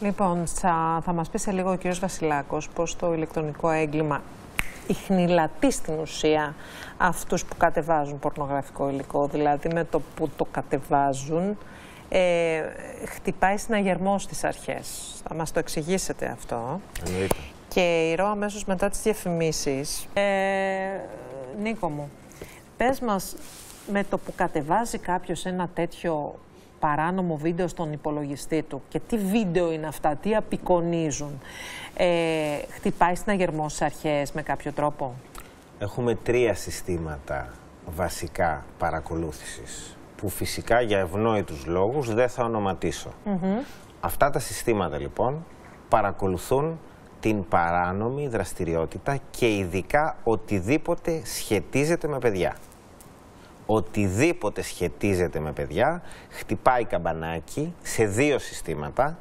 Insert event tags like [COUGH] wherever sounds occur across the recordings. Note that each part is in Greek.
Λοιπόν, θα, θα μας πει σε λίγο ο κύριος Βασιλάκος πώς το ηλεκτρονικό έγκλημα ιχνηλατεί στην ουσία αυτούς που κατεβάζουν πορνογραφικό υλικό, δηλαδή με το που το κατεβάζουν ε, χτυπάει συναγερμό στις αρχές. Θα μας το εξηγήσετε αυτό. Εννοείται. Και ηρώ αμέσως μετά τις διαφημίσεις. Ε, Νίκο μου, πες μας με το που κατεβάζει κάποιος ένα τέτοιο παράνομο βίντεο στον υπολογιστή του και τι βίντεο είναι αυτά, τι απεικονίζουν, ε, χτυπάει συναγερμό στις αρχές με κάποιο τρόπο; Έχουμε τρία συστήματα βασικά παρακολούθησης που φυσικά για ευνόητους λόγους δεν θα ονοματίσω. Αυτά τα συστήματα λοιπόν παρακολουθούν την παράνομη δραστηριότητα και ειδικά οτιδήποτε σχετίζεται με παιδιά. Οτιδήποτε σχετίζεται με παιδιά χτυπάει καμπανάκι σε δύο συστήματα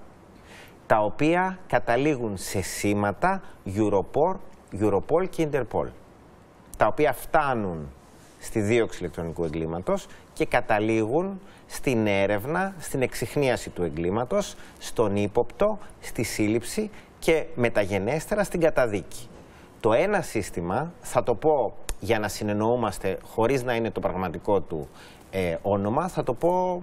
τα οποία καταλήγουν σε σήματα Europol, Europol και Interpol τα οποία φτάνουν στη δίωξη ηλεκτρονικού εγκλήματος και καταλήγουν στην έρευνα, στην εξυχνίαση του εγκλήματος, στον ύποπτο, στη σύλληψη και μεταγενέστερα στην καταδίκη. Το ένα σύστημα, θα το πω για να συνεννοούμαστε χωρίς να είναι το πραγματικό του ε, όνομα, θα το πω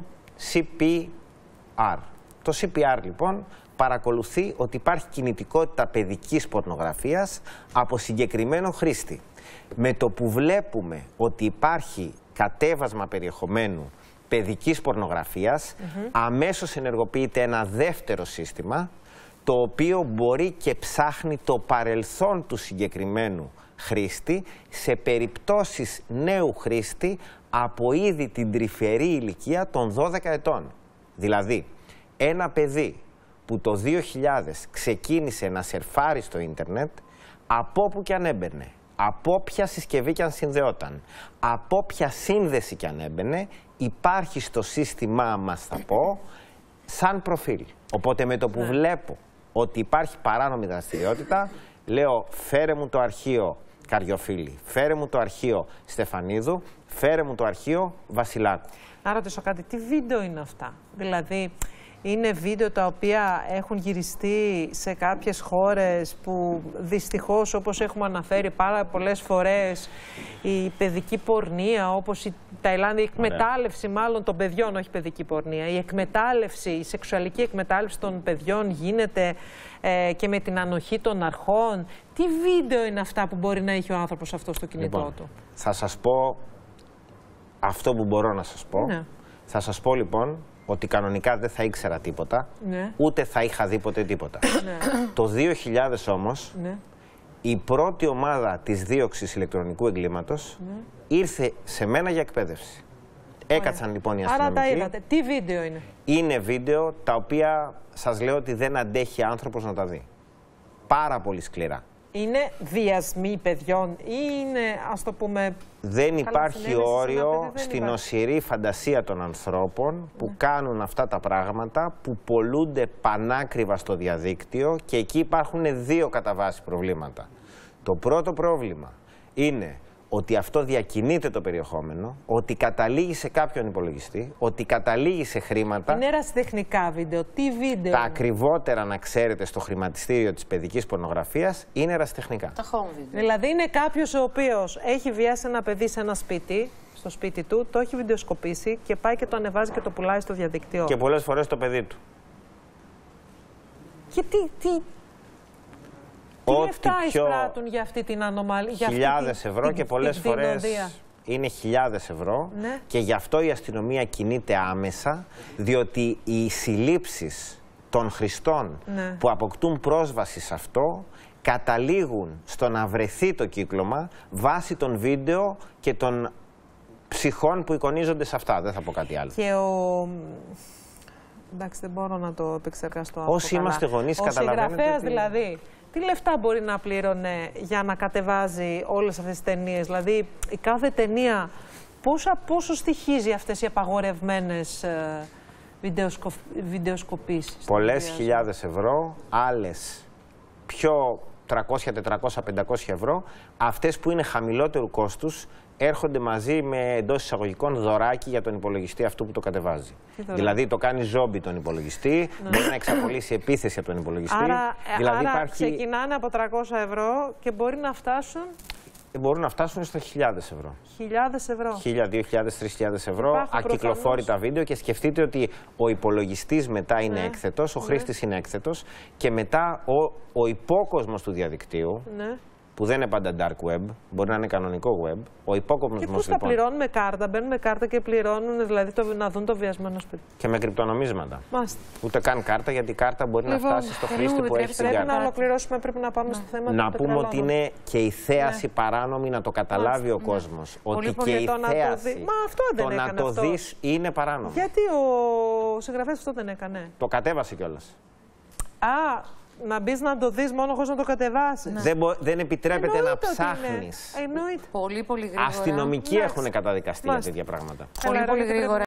CPR. Το CPR λοιπόν παρακολουθεί ότι υπάρχει κινητικότητα παιδικής πορνογραφίας από συγκεκριμένο χρήστη. Με το που βλέπουμε ότι υπάρχει κατέβασμα περιεχομένου παιδικής πορνογραφίας, αμέσως ενεργοποιείται ένα δεύτερο σύστημα, το οποίο μπορεί και ψάχνει το παρελθόν του συγκεκριμένου χρήστη σε περιπτώσεις νέου χρήστη από ήδη την τρυφερή ηλικία των 12 ετών. Δηλαδή, ένα παιδί που το 2000 ξεκίνησε να σερφάρει στο ίντερνετ, από όπου και αν έμπαινε, από όποια συσκευή και αν συνδεόταν, από όποια σύνδεση και αν έμπαινε, υπάρχει στο σύστημά μας, θα πω, σαν προφίλ. Οπότε με το που βλέπω ότι υπάρχει παράνομη δραστηριότητα, λέω φέρε μου το αρχείο Καριοφίλη, φέρε μου το αρχείο Στεφανίδου, φέρε μου το αρχείο Βασιλάκου. Να ρωτήσω κάτι, τι βίντεο είναι αυτά; Δηλαδή, είναι βίντεο τα οποία έχουν γυριστεί σε κάποιες χώρες που δυστυχώς όπως έχουμε αναφέρει πάρα πολλές φορές η παιδική πορνεία όπως η Ταϊλάνδη, η εκμετάλλευση μάλλον των παιδιών, όχι παιδική πορνεία, η εκμετάλλευση, η σεξουαλική εκμετάλλευση των παιδιών γίνεται ε, και με την ανοχή των αρχών. Τι βίντεο είναι αυτά που μπορεί να έχει ο άνθρωπος αυτό στο κινητό Λοιπόν, του; Θα σας πω αυτό που μπορώ να σας πω. Ναι. Θα σας πω λοιπόν ότι κανονικά δεν θα ήξερα τίποτα, Ναι. ούτε θα είχα δει ποτέ τίποτα. [COUGHS] Το 2000 όμως, Ναι. η πρώτη ομάδα της δίωξης ηλεκτρονικού εγκλήματος Ναι. ήρθε σε μένα για εκπαίδευση. Έκατσαν λοιπόν οι Άρα τα αστυνομικοί. είδατε. Τι βίντεο είναι; Είναι βίντεο τα οποία σας λέω ότι δεν αντέχει άνθρωπος να τα δει. Πάρα πολύ σκληρά. Είναι βιασμοί παιδιών ή είναι, ας το πούμε... Δεν Καλά, υπάρχει συνέβη σε ένα παιδί, όριο δεν στην υπάρχει. οσυρή φαντασία των ανθρώπων που κάνουν αυτά τα πράγματα, που πολλούνται πανάκριβα στο διαδίκτυο και εκεί υπάρχουν δύο κατά βάση προβλήματα. Το πρώτο πρόβλημα είναι ότι αυτό διακινείται το περιεχόμενο, ότι καταλήγει σε κάποιον υπολογιστή, ότι καταλήγει σε χρήματα. Είναι ερασιτεχνικά βίντεο. Τι βίντεο. Τα είναι; ακριβότερα να ξέρετε στο χρηματιστήριο της παιδικής πορνογραφίας είναι ερασιτεχνικά. Τα home video. Δηλαδή είναι κάποιος ο οποίος έχει βιάσει ένα παιδί σε ένα σπίτι, στο σπίτι του, το έχει βιντεοσκοπήσει και πάει και το ανεβάζει και το πουλάει στο διαδικτύο. Και πολλές φορές το παιδί του. Και τι, τι, τι Ό,τι λεφτά πιο εισπράττουν για αυτή την ανομαλία. για αυτή χιλιάδες την- ευρώ την- και την πολλές φορές δεινοδία. είναι χιλιάδες ευρώ Ναι. και γι' αυτό η αστυνομία κινείται άμεσα διότι οι συλλήψεις των χρηστών Ναι. που αποκτούν πρόσβαση σε αυτό καταλήγουν στο να βρεθεί το κύκλωμα βάσει των βίντεο και των ψυχών που εικονίζονται σε αυτά. Δεν θα πω κάτι άλλο. Και ο. Εντάξει, δεν μπορώ να το επεξεργαστώ. αυτό Όσοι καλά. είμαστε γονείς, Ο καταλαβαίνετε συγγραφέας ότι- δηλαδή, τι λεφτά μπορεί να πλήρωνε για να κατεβάζει όλες αυτές τις ταινίες; Δηλαδή, η κάθε ταινία πόσα, πόσο στοιχίζει αυτές οι απαγορευμένες ε, βιντεοσκο, βιντεοσκοπήσεις; Πολλές Βιντεο- χιλιάδες ευρώ, άλλες πιο 300, 400, 500 ευρώ. Αυτές που είναι χαμηλότερου κόστους έρχονται μαζί με εντός εισαγωγικών δωράκι για τον υπολογιστή αυτού που το κατεβάζει. δωράκι; Δηλαδή το κάνει ζόμπι τον υπολογιστή, μπορεί να εξαπολύσει επίθεση από τον υπολογιστή. Άρα, ε, δηλαδή άρα υπάρχει... ξεκινάνε από 300 ευρώ και μπορεί να φτάσουν μπορούν να φτάσουν στα χιλιάδες ευρώ. χιλιάδες ευρώ. 1000, 2000, 3000 ευρώ, Υπάρχουν ακυκλοφόρητα βίντεο και σκεφτείτε ότι ο υπολογιστής μετά είναι Ναι. έκθετος, ο χρήστης είναι έκθετος και μετά ο, ο υπόκοσμος του διαδικτύου, Ναι. Που δεν είναι πάντα dark web, μπορεί να είναι κανονικό web, ο υπόκοσμος Και πώς τα λοιπόν πληρώνουν με κάρτα, μπαίνουν με κάρτα και πληρώνουν, δηλαδή το, να δουν το βιασμένο σπίτι. και με κρυπτονομίσματα. Μάλιστα. Ούτε καν κάρτα, γιατί η κάρτα μπορεί να Λοιπόν, φτάσει στο θέλω χρήστη που έχει επιτρέψτε, στην Πρέπει κάρτα. να ολοκληρώσουμε, πρέπει να πάμε στο θέμα Να του πούμε ότι πετρελαίου. είναι και η θέαση παράνομη να το καταλάβει ο κόσμος. Ότι πολύ και η το να το θέαση, δει- Μα αυτό δεν το να έκανε το αυτό. δεις είναι παράνομο. Γιατί ο συγγραφέας αυτό δεν έκανε; Το κατέβασε κιόλας. Α, να μπεις να το δεις μόνο χωρίς να το κατεβάσεις. Δεν, μπο- δεν επιτρέπεται να Εννοείται ότι είναι. ψάχνεις. Εννοείται. Πολύ, πολύ γρήγορα. Αστυνομικοί Εντάξει. έχουν καταδικαστεί για Μάλιστα. τέτοια πράγματα. Πολύ, Έλα, πολύ ρε, γιατί γρήγορα.